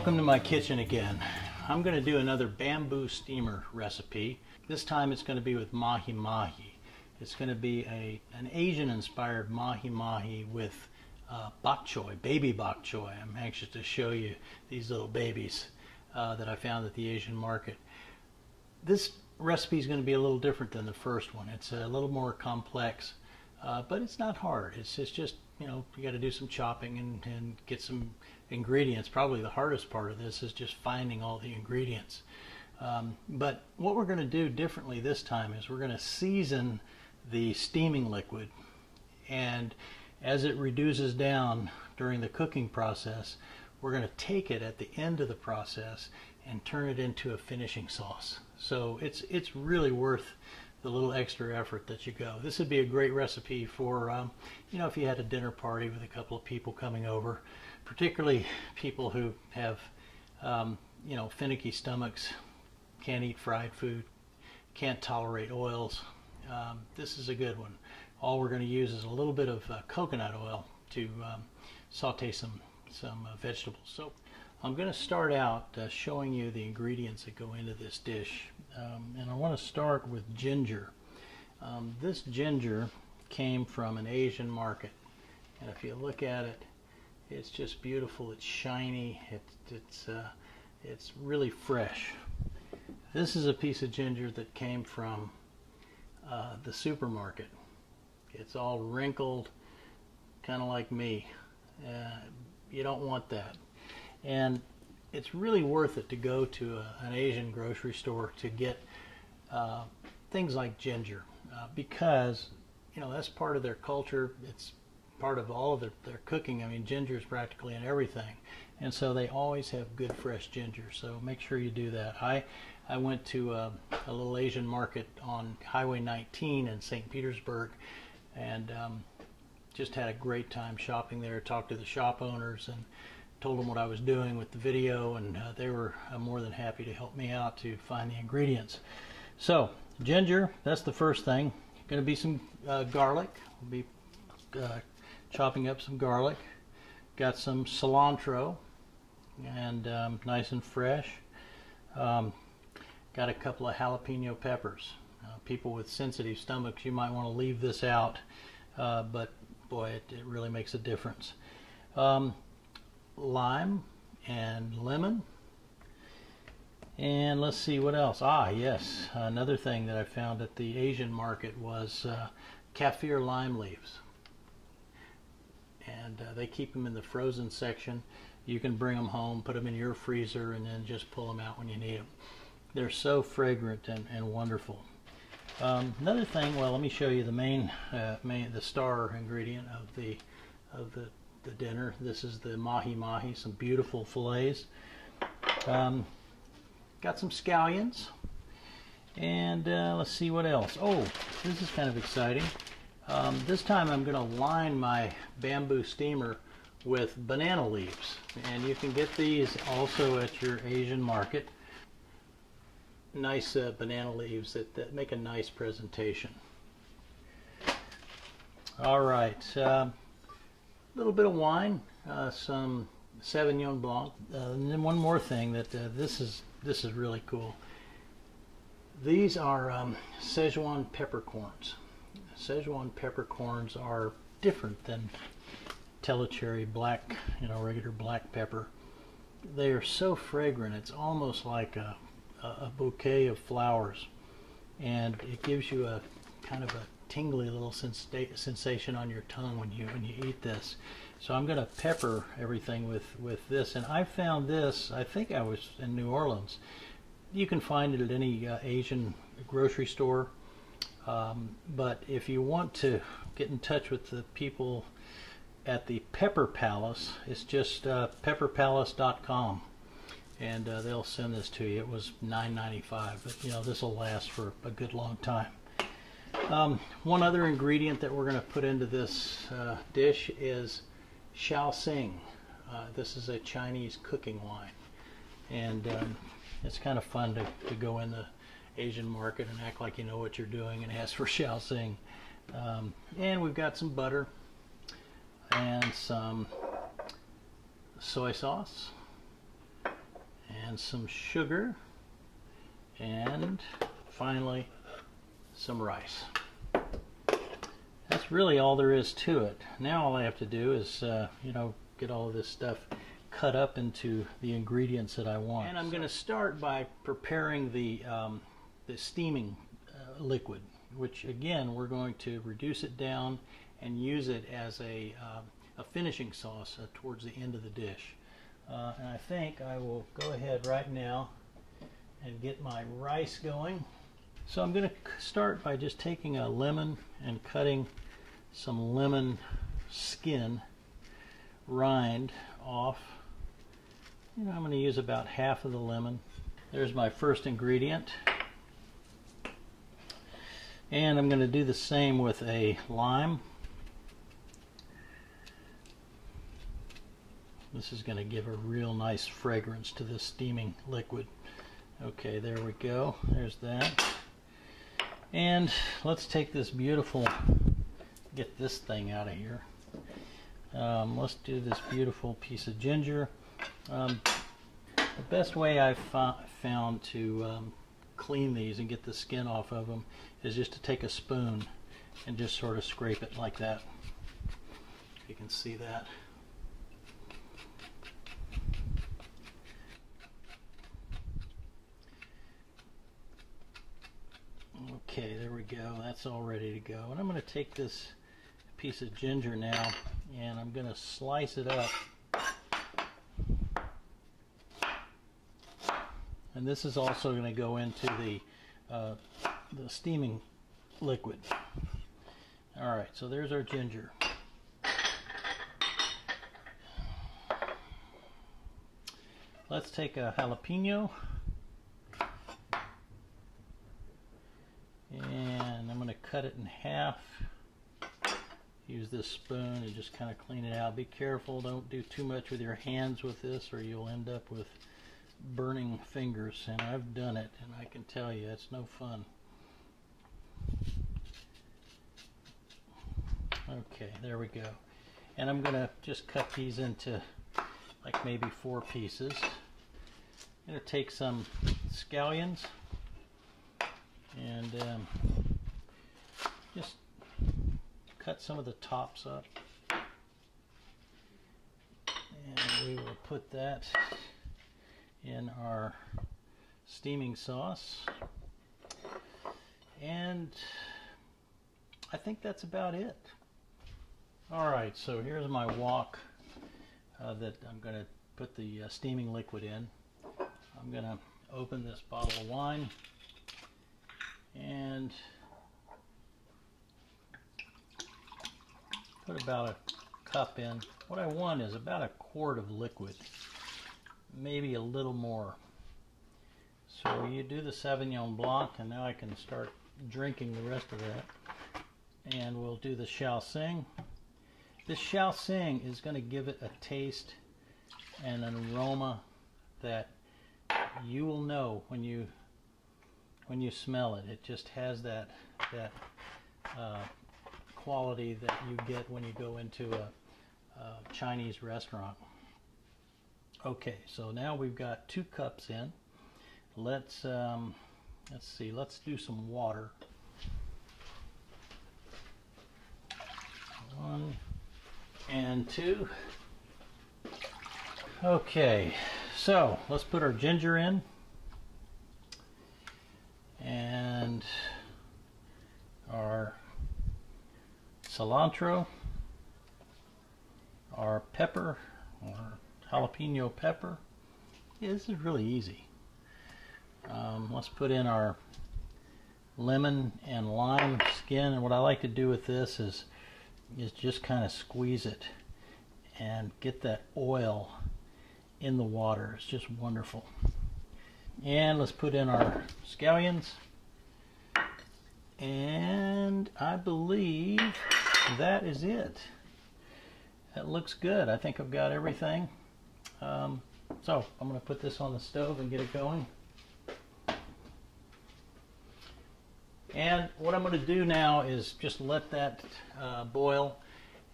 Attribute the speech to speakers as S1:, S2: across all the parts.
S1: Welcome to my kitchen again. I'm going to do another bamboo steamer recipe. This time it's going to be with mahi mahi. It's going to be a an Asian inspired mahi mahi with uh, bok choy, baby bok choy. I'm anxious to show you these little babies uh, that I found at the Asian market. This recipe is going to be a little different than the first one. It's a little more complex, uh, but it's not hard. It's, it's just, you know, you got to do some chopping and, and get some ingredients. Probably the hardest part of this is just finding all the ingredients. Um, but what we're going to do differently this time is we're going to season the steaming liquid and as it reduces down during the cooking process we're going to take it at the end of the process and turn it into a finishing sauce so it's it's really worth the little extra effort that you go this would be a great recipe for um, you know if you had a dinner party with a couple of people coming over particularly people who have um, you know finicky stomachs can't eat fried food can't tolerate oils um, this is a good one. All we're going to use is a little bit of uh, coconut oil to um, saute some, some uh, vegetables. So I'm going to start out uh, showing you the ingredients that go into this dish. Um, and I want to start with ginger. Um, this ginger came from an Asian market. And if you look at it, it's just beautiful. It's shiny. It, it's, uh, it's really fresh. This is a piece of ginger that came from uh, the supermarket. It's all wrinkled, kind of like me. Uh, you don't want that. And it's really worth it to go to a, an Asian grocery store to get uh, things like ginger uh, because you know that's part of their culture. It's part of all of their, their cooking. I mean, ginger is practically in everything, and so they always have good fresh ginger. So make sure you do that. I I went to a, a little Asian market on Highway 19 in St. Petersburg and um, just had a great time shopping there. Talked to the shop owners and told them what I was doing with the video, and uh, they were uh, more than happy to help me out to find the ingredients. So, ginger, that's the first thing. Going to be some uh, garlic. We'll be uh, chopping up some garlic. Got some cilantro, and um, nice and fresh. Um, Got a couple of jalapeno peppers. Uh, people with sensitive stomachs, you might want to leave this out, uh, but boy, it, it, really makes a difference. Um, lime and lemon. And let's see what else. Ah, yes, another thing that I found at the Asian market was uh, kaffir lime leaves. And uh, they keep them in the frozen section. You can bring them home, put them in your freezer, and then just pull them out when you need them. They're so fragrant and, and wonderful. Um, another thing, well, let me show you the main, uh, main, the star ingredient of the of the, the dinner. This is the mahi mahi, some beautiful fillets. Um, got some scallions, and uh, let's see what else. Oh, this is kind of exciting. Um, this time I'm going to line my bamboo steamer with banana leaves, and you can get these also at your Asian market nice uh, banana leaves that, that make a nice presentation. All right, a uh, little bit of wine, uh, some Sauvignon Blanc, uh, and then one more thing that uh, this is this is really cool. These are um, Szechuan peppercorns. Szechuan peppercorns are different than Tellicherry black, you know, regular black pepper. They are so fragrant. It's almost like a a bouquet of flowers and it gives you a kind of a tingly little sensation on your tongue when you when you eat this. So I'm going to pepper everything with with this, and I found this. I think I was in New Orleans. You can find it at any uh, Asian grocery store, um, but if you want to get in touch with the people at the Pepper Palace, it's just uh, pepperpalace.com and uh, they'll send this to you. It was $9.95, but you know this will last for a good long time. Um, one other ingredient that we're going to put into this uh, dish is Shaoxing. Uh, this is a Chinese cooking wine, and um, it's kind of fun to, to go in the Asian market and act like you know what you're doing and ask for Shaoxing. Um, and we've got some butter and some soy sauce and some sugar and finally some rice. That's really all there is to it. Now all I have to do is, uh, you know, get all of this stuff cut up into the ingredients that I want. And I'm going to start by preparing the, um, the steaming uh, liquid, which again, we're going to reduce it down and use it as a, uh, a finishing sauce uh, towards the end of the dish. Uh, and I think I will go ahead right now and get my rice going. So I'm going to start by just taking a lemon and cutting some lemon skin rind off. You know, I'm going to use about half of the lemon. There's my first ingredient. And I'm going to do the same with a lime. This is going to give a real nice fragrance to this steaming liquid. Okay, there we go. There's that. And let's take this beautiful, get this thing out of here. Um, let's do this beautiful piece of ginger. Um, the best way I've found to um, clean these and get the skin off of them is just to take a spoon and just sort of scrape it like that. You can see that. Okay, there we go. That's all ready to go. And I'm going to take this piece of ginger now and I'm going to slice it up. And this is also going to go into the, uh, the steaming liquid. All right, so there's our ginger. Let's take a jalapeno and I'm going to cut it in half use this spoon and just kind of clean it out be careful don't do too much with your hands with this or you'll end up with burning fingers and I've done it and I can tell you it's no fun. Okay there we go. And I'm gonna just cut these into like maybe four pieces. I'm gonna take some scallions and um, just cut some of the tops up. And we will put that in our steaming sauce. And I think that's about it. Alright so here's my wok uh, that I'm going to put the uh, steaming liquid in. I'm going to open this bottle of wine and put about a cup in. What I want is about a quart of liquid, maybe a little more. So you do the Sauvignon Blanc, and now I can start drinking the rest of that. And we'll do the Shaoxing. This Shaoxing is going to give it a taste and an aroma that you will know when you when you smell it. It just has that that uh, quality that you get when you go into a, a Chinese restaurant. Okay, so now we've got two cups in. Let's um, let's see. Let's do some water. One and two. Okay, so let's put our ginger in and our cilantro, our pepper, or jalapeno pepper. Yeah, this is really easy. Um, let's put in our lemon and lime skin and what I like to do with this is is just kind of squeeze it and get that oil in the water. It's just wonderful. And let's put in our scallions. And I believe that is it. That looks good. I think I've got everything. Um, so I'm going to put this on the stove and get it going. And what I'm going to do now is just let that uh, boil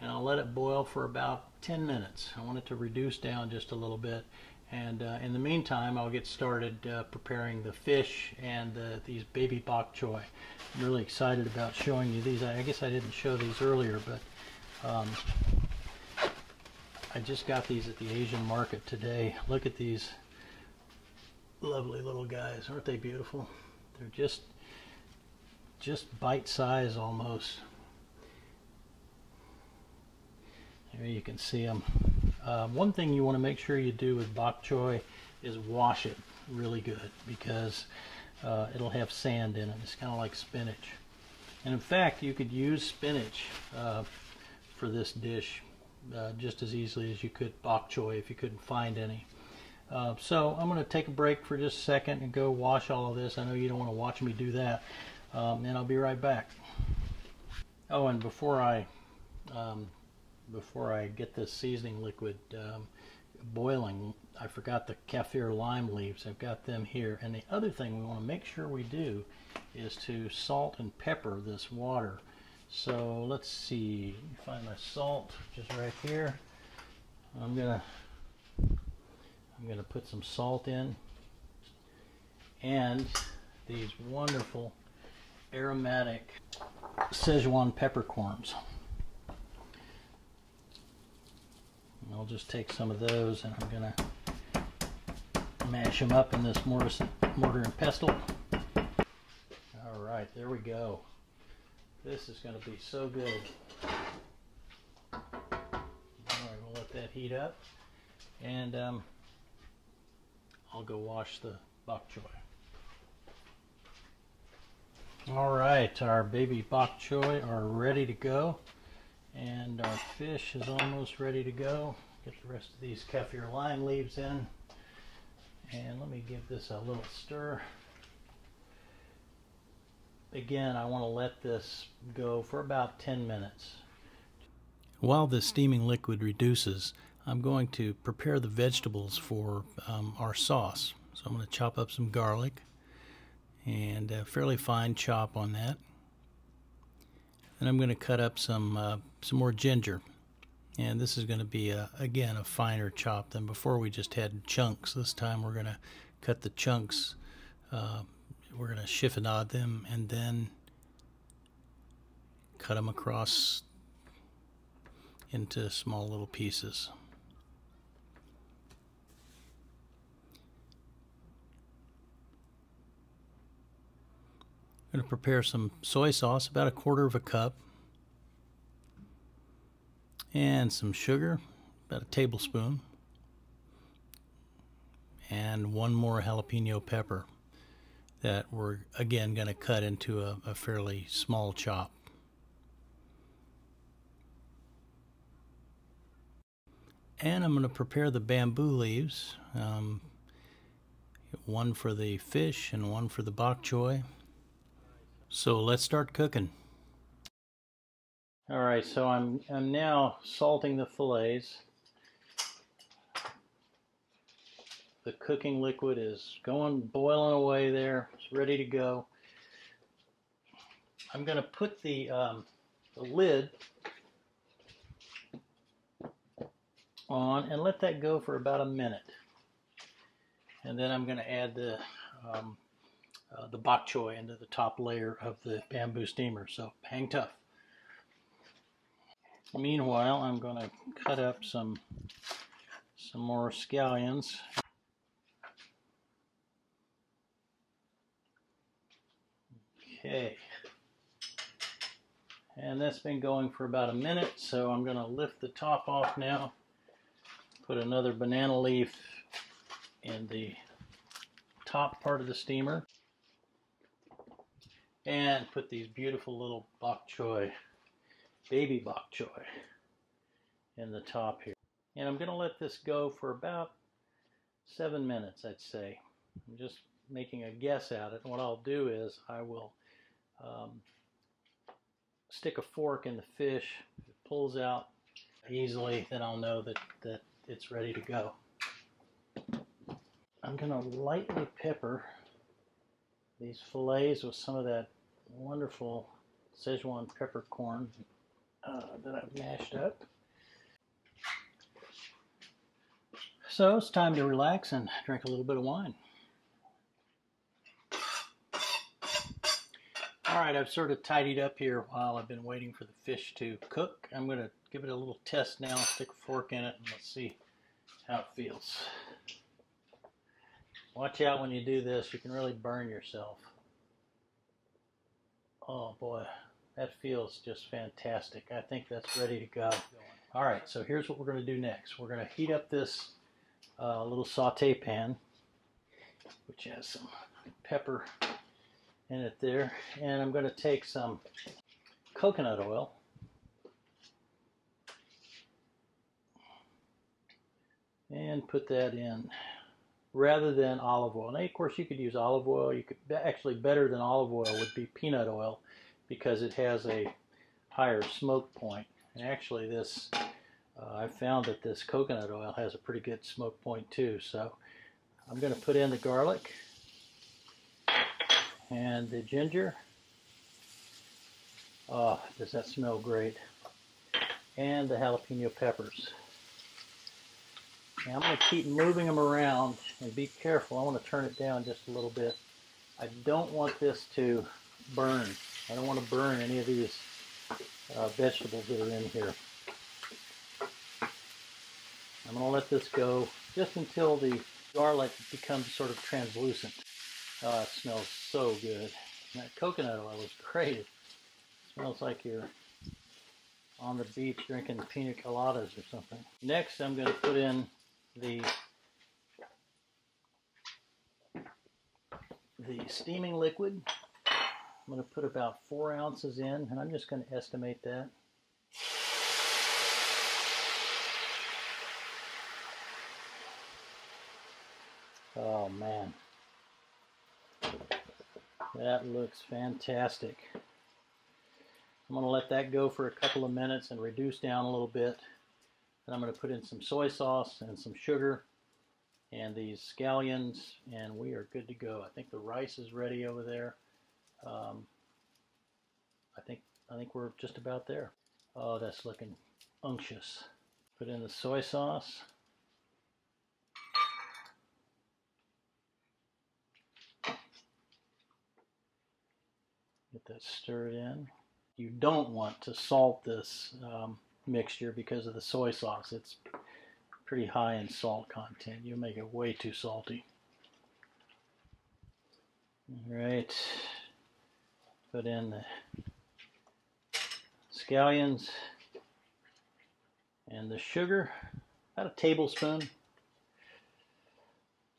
S1: and I'll let it boil for about 10 minutes. I want it to reduce down just a little bit And uh, in the meantime, I'll get started uh, preparing the fish and these baby bok choy. I'm really excited about showing you these. I, I guess I didn't show these earlier, but um, I just got these at the Asian market today. Look at these lovely little guys. Aren't they beautiful? They're just just bite size almost. There you can see them. Uh, one thing you want to make sure you do with bok choy is wash it really good because uh, it'll have sand in it. It's kind of like spinach. And in fact, you could use spinach uh, for this dish uh, just as easily as you could bok choy if you couldn't find any. Uh, so I'm going to take a break for just a second and go wash all of this. I know you don't want to watch me do that. Um, and I'll be right back. Oh, and before I um, before I get this seasoning liquid um, boiling, I forgot the kaffir lime leaves. I've got them here. And the other thing we want to make sure we do is to salt and pepper this water. So let's see, find my salt just right here. I'm gonna I'm gonna put some salt in and these wonderful aromatic Szechuan peppercorns. I'll just take some of those and I'm to mash them up in this mortar, mortar and pestle. All right, there we go. This is going to be so good. All right, we'll let that heat up. And um, I'll go wash the bok choy. All right, our baby bok choy are ready to go. And our fish is almost ready to go. Get the rest of these kaffir lime leaves in. And let me give this a little stir. Again, I want to let this go for about 10 minutes. While the steaming liquid reduces, I'm going to prepare the vegetables for um, our sauce. So I'm going to chop up some garlic and a fairly fine chop on that. And I'm going to cut up some uh, some more ginger. And this is going to be, a, again, a finer chop than before we just had chunks. This time we're going to cut the chunks. Uh, we're going to chiffonade them and then cut them across into small little pieces. I'm going to prepare some soy sauce, about a quarter of a cup, and some sugar, about a tablespoon, and one more jalapeno pepper that we're again going to cut into a, a fairly small chop. And I'm going to prepare the bamboo leaves, um, one for the fish and one for the bok choy. So let's start cooking. All right, so I'm, I'm now salting the fillets. The cooking liquid is going, boiling away there. It's ready to go. I'm going to put the, um, the lid on and let that go for about a minute. And then I'm going to add the um, uh, the bok choy into the top layer of the bamboo steamer. So hang tough. Meanwhile, I'm going to cut up some some more scallions. Okay. And that's been going for about a minute, so I'm going to lift the top off now. Put another banana leaf in the top part of the steamer and put these beautiful little bok choy, baby bok choy, in the top here. And I'm going to let this go for about seven minutes, I'd say. I'm just making a guess at it. And what I'll do is I will um, stick a fork in the fish. If it pulls out easily, then I'll know that, that it's ready to go. I'm going to lightly pepper these fillets with some of that wonderful Szechuan peppercorn uh, that I've mashed up. So it's time to relax and drink a little bit of wine. All right, I've sort of tidied up here while I've been waiting for the fish to cook. I'm going to give it a little test now, stick a fork in it, and let's see how it feels. Watch out when you do this, you can really burn yourself. Oh boy, that feels just fantastic. I think that's ready to go. All right, so here's what we're going to do next. We're going to heat up this uh, little saute pan, which has some pepper in it there. And I'm going to take some coconut oil. And put that in rather than olive oil. Now, of course, you could use olive oil. You could actually better than olive oil would be peanut oil because it has a higher smoke point. And actually, this uh, I found that this coconut oil has a pretty good smoke point too. So I'm going to put in the garlic and the ginger. Oh, does that smell great? And the jalapeno peppers. Now I'm going to keep moving them around and be careful. I want to turn it down just a little bit. I don't want this to burn. I don't want to burn any of these uh, vegetables that are in here. I'm going to let this go just until the garlic becomes sort of translucent. Oh, it smells so good. And that coconut oil is great. It smells like you're on the beach drinking pina coladas or something. Next, I'm going to put in the the steaming liquid. I'm going to put about four ounces in, and I'm just going to estimate that. Oh man, that looks fantastic. I'm going to let that go for a couple of minutes and reduce down a little bit. Then I'm going to put in some soy sauce and some sugar and these scallions and we are good to go. I think the rice is ready over there. Um, I think I think we're just about there. Oh, that's looking unctuous. Put in the soy sauce. That stirred in. You don't want to salt this um, mixture because of the soy sauce. It's pretty high in salt content. You'll make it way too salty. All right. Put in the scallions and the sugar, about a tablespoon.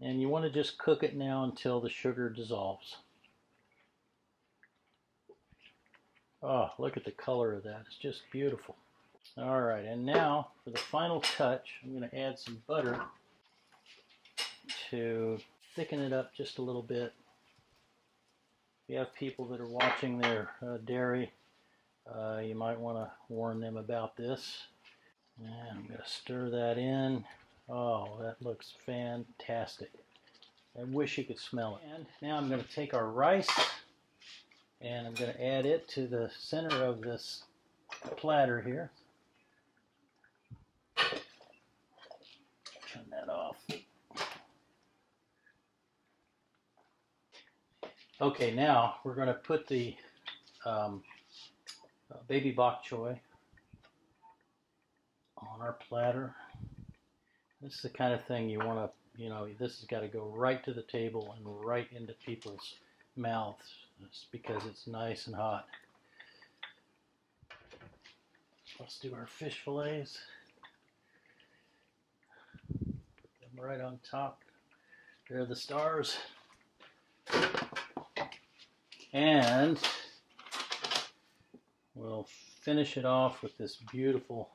S1: And you want to just cook it now until the sugar dissolves. Oh, look at the color of that. It's just beautiful. All right, and now for the final touch, I'm going to add some butter to thicken it up just a little bit. If you have people that are watching their uh, dairy, uh, you might want to warn them about this. And I'm going to stir that in. Oh, that looks fantastic. I wish you could smell it. And now I'm going to take our rice and I'm going to add it to the center of this platter here. Turn that off. Okay, now we're going to put the um, baby bok choy on our platter. This is the kind of thing you want to, you know, this has got to go right to the table and right into people's mouths just because it's nice and hot. Let's do our fish fillets. them right on top. There are the stars. And we'll finish it off with this beautiful,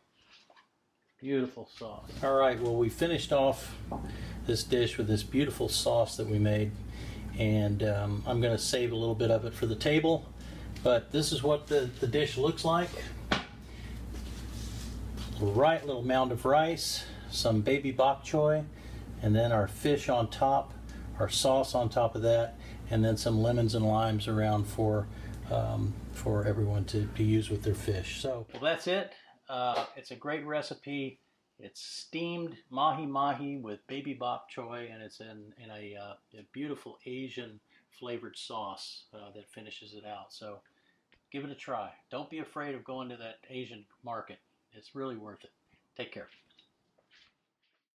S1: beautiful sauce. All right, well, we finished off this dish with this beautiful sauce that we made. And um, I'm going to save a little bit of it for the table. But this is what the, the dish looks like. Right little mound of rice, some baby bok choy, and then our fish on top, our sauce on top of that, and then some lemons and limes around for um, for everyone to, to use with their fish. So well, that's it. Uh, it's a great recipe. It's steamed mahi mahi with baby bok choy, and it's in in a, uh, a beautiful Asian flavored sauce uh, that finishes it out. So give it a try. Don't be afraid of going to that Asian market. It's really worth it. Take care.